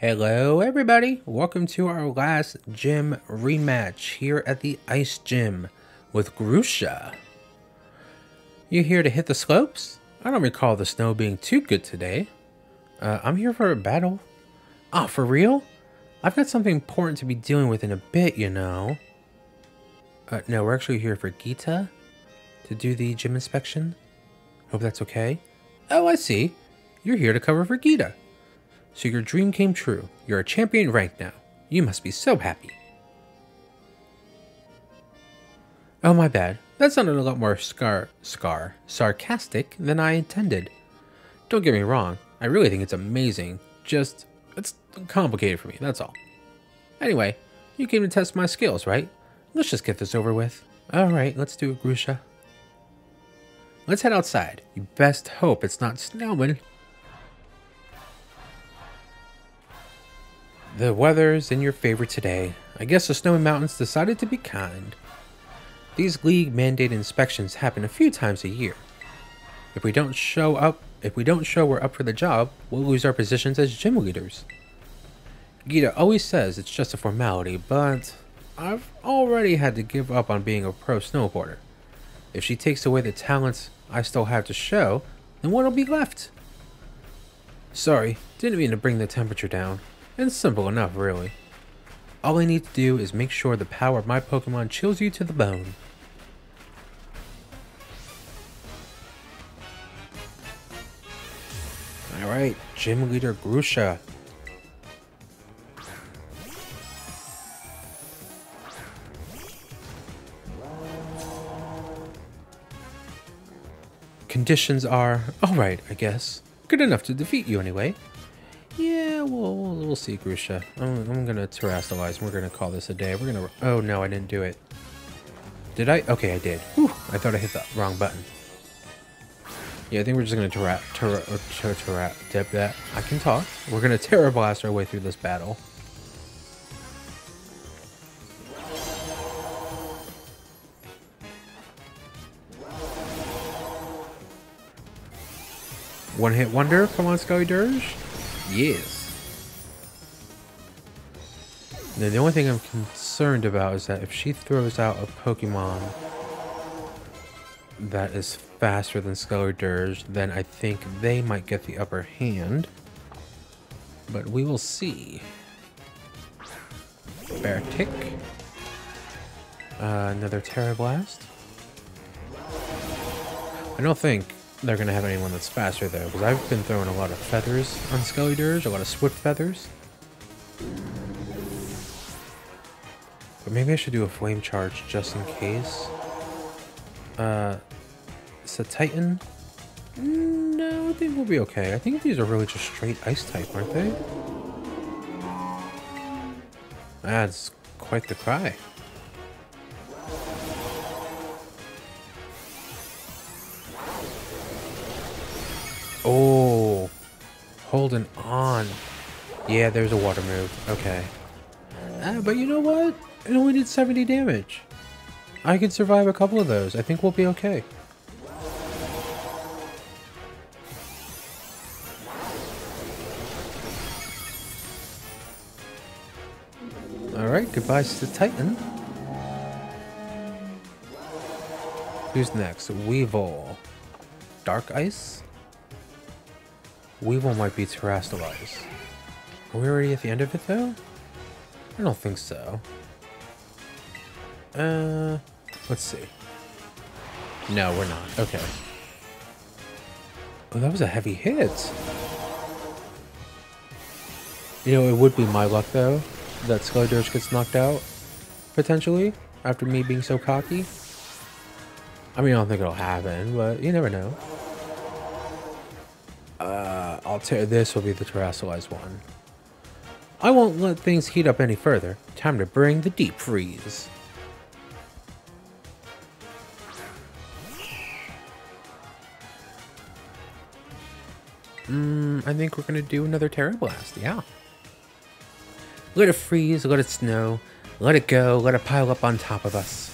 Hello, everybody. Welcome to our last gym rematch here at the Ice Gym with Grusha. You here to hit the slopes? I don't recall the snow being too good today. Uh, I'm here for a battle. Ah, oh, for real? I've got something important to be dealing with in a bit, you know. Uh, no, we're actually here for Geeta to do the gym inspection. Hope that's okay. Oh, I see. You're here to cover for Geeta. So your dream came true. You're a champion rank now. You must be so happy. Oh, my bad. That sounded a lot more scar, scar, sarcastic than I intended. Don't get me wrong. I really think it's amazing. Just, it's complicated for me, that's all. Anyway, you came to test my skills, right? Let's just get this over with. Alright, let's do it, Grusha. Let's head outside. You best hope it's not snowing. The weather's in your favor today. I guess the snowy mountains decided to be kind. These league mandated inspections happen a few times a year. If we don't show up, if we don't show we're up for the job, we'll lose our positions as gym leaders. Geeta always says it's just a formality, but I've already had to give up on being a pro snowboarder. If she takes away the talents I still have to show, then what'll be left? Sorry, didn't mean to bring the temperature down. It's simple enough, really. All I need to do is make sure the power of my Pokemon chills you to the bone. Alright, Gym Leader Grusha. Conditions are alright, I guess. Good enough to defeat you anyway. Yeah, we'll, we'll, see, Grusha. I'm, I'm gonna terastallize. We're gonna call this a day. We're gonna... Oh, no, I didn't do it. Did I? Okay, I did. Whew, I thought I hit the wrong button. Yeah, I think we're just gonna terra... terra... terra... terra... dip that. I can talk. We're gonna Tera Blast our way through this battle. One hit wonder? Come on, Skeledirge. Yes. Now, the only thing I'm concerned about is that if she throws out a Pokemon that is faster than Skeledirge, then I think they might get the upper hand. But we will see. Beartic. Uh, another Tera Blast. I don't think they're going to have anyone that's faster, though, because I've been throwing a lot of feathers on Skeledirge, a lot of Swift feathers. But maybe I should do a Flame Charge just in case. Uh, it's a Titan? No, I think we'll be okay. I think these are really just straight Ice type, aren't they? That's quite the cry. Holding on. Yeah, there's a water move. Okay. Uh, but you know what? It only did 70 damage. I can survive a couple of those. I think we'll be okay. Alright, goodbye to the Titan. Who's next? Weavile. Dark Ice? Weavile might be Terastallized. Are we already at the end of it though? I don't think so. Uh, let's see. No, we're not. Okay. Oh, that was a heavy hit. You know, it would be my luck though that Skeledirge gets knocked out, potentially, after me being so cocky. I mean, I don't think it'll happen, but you never know. I'll tear this will be the terastallized one. I won't let things heat up any further. Time to bring the deep freeze. Mm, I think we're gonna do another Tera Blast, yeah. Let it freeze, let it snow, let it go, let it pile up on top of us.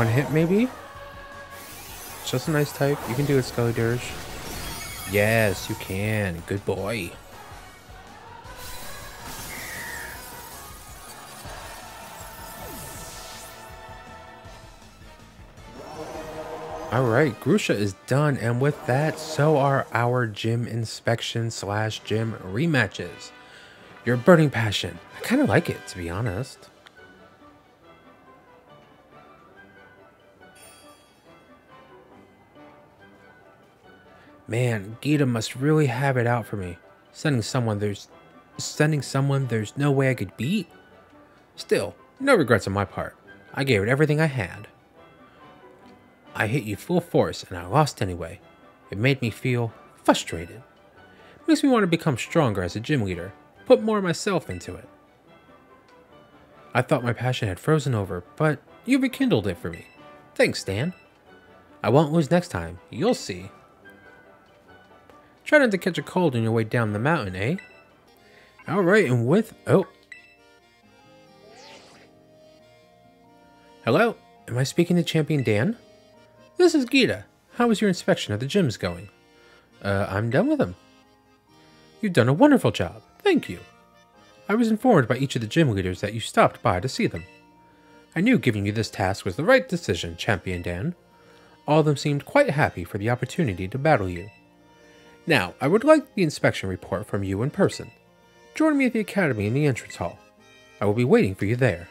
One hit, maybe? Just a nice type. You can do it, Skeledirge. Yes, you can. Good boy. Alright, Grusha is done, and with that, so are our gym inspection slash gym rematches. Your burning passion. I kind of like it, to be honest. Man, Geeta must really have it out for me. Sending someone there's sending someone there's no way I could beat? Still, no regrets on my part. I gave it everything I had. I hit you full force and I lost anyway. It made me feel frustrated. Makes me want to become stronger as a gym leader, put more of myself into it. I thought my passion had frozen over, but you rekindled it for me. Thanks, Dan. I won't lose next time, you'll see. Try not to catch a cold on your way down the mountain, eh? Alright, and with... Oh. Hello? Am I speaking to Champion Dan? This is Geeta. How is your inspection of the gyms going? Uh, I'm done with them. You've done a wonderful job. Thank you. I was informed by each of the gym leaders that you stopped by to see them. I knew giving you this task was the right decision, Champion Dan. All of them seemed quite happy for the opportunity to battle you. Now, I would like the inspection report from you in person. Join me at the academy in the entrance hall. I will be waiting for you there.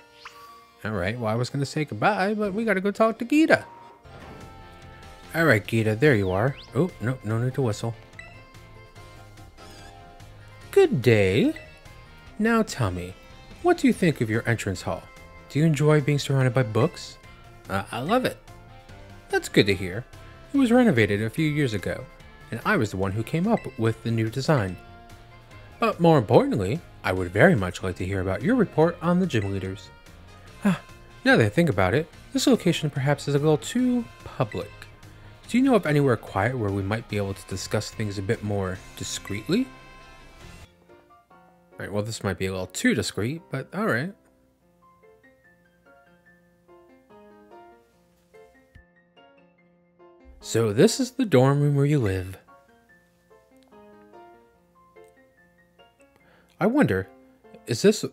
Alright, well I was going to say goodbye, but we gotta go talk to Geeta. Alright, Geeta, there you are. Oh, no, no need to whistle. Good day. Now tell me, what do you think of your entrance hall? Do you enjoy being surrounded by books? Uh, I love it. That's good to hear. It was renovated a few years ago, and I was the one who came up with the new design. But more importantly, I would very much like to hear about your report on the gym leaders. Ah, now that I think about it, this location perhaps is a little too public. Do you know of anywhere quiet where we might be able to discuss things a bit more discreetly? Alright, well this might be a little too discreet, but alright. So this is the dorm room where you live. I wonder, is this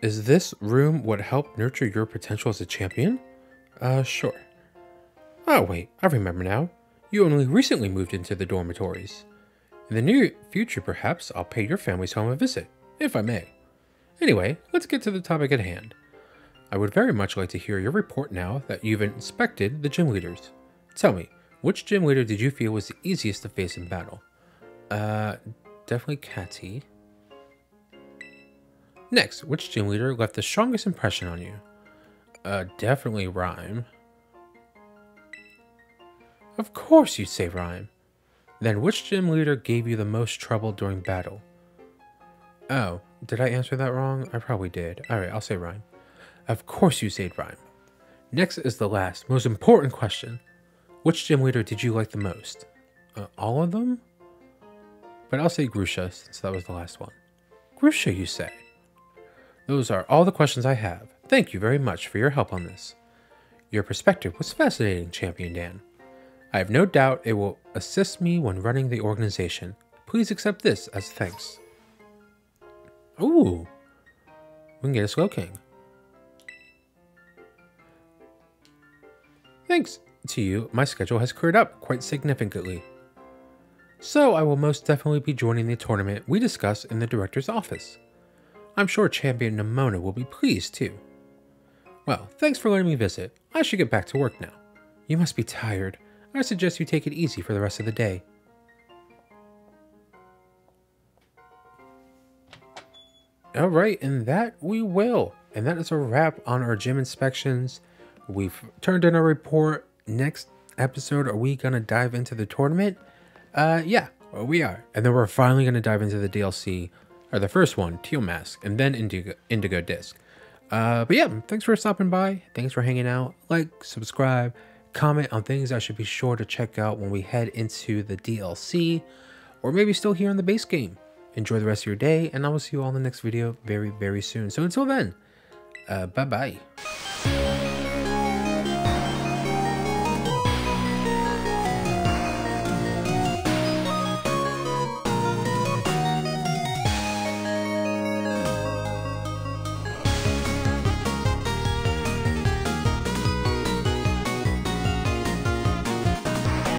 is this room what helped nurture your potential as a champion? Uh, sure. Oh wait, I remember now. You only recently moved into the dormitories. In the near future, perhaps, I'll pay your family's home a visit, if I may. Anyway, let's get to the topic at hand. I would very much like to hear your report now that you've inspected the gym leaders. Tell me, which gym leader did you feel was the easiest to face in battle? Uh, definitely Katy. Next, which gym leader left the strongest impression on you? Uh, definitely Ryme. Of course you'd say Ryme. Then which gym leader gave you the most trouble during battle? Oh, did I answer that wrong? I probably did. Alright, I'll say Ryme. Of course you said Ryme. Next is the last, most important question. Which gym leader did you like the most? Uh, all of them? But I'll say Grusha, since that was the last one. Grusha, you say? Those are all the questions I have. Thank you very much for your help on this. Your perspective was fascinating, Champion Dan. I have no doubt it will assist me when running the organization. Please accept this as thanks. Ooh, we can get a Slowking. Thanks to you, my schedule has cleared up quite significantly. So I will most definitely be joining the tournament we discussed in the director's office. I'm sure Champion Nemona will be pleased too. Well, thanks for letting me visit. I should get back to work now. You must be tired. I suggest you take it easy for the rest of the day. Alright, and that we will. And that is a wrap on our gym inspections. We've turned in a report. Next episode, are we going to dive into the tournament? Uh, yeah, well, we are. And then we're finally going to dive into the DLC, or the first one, Teal Mask, and then Indigo, Indigo Disk. Uh, but yeah, thanks for stopping by. Thanks for hanging out. Like, subscribe, comment on things I should be sure to check out when we head into the DLC, or maybe still here in the base game. Enjoy the rest of your day, and I will see you all in the next video very, very soon. So until then, uh, bye-bye.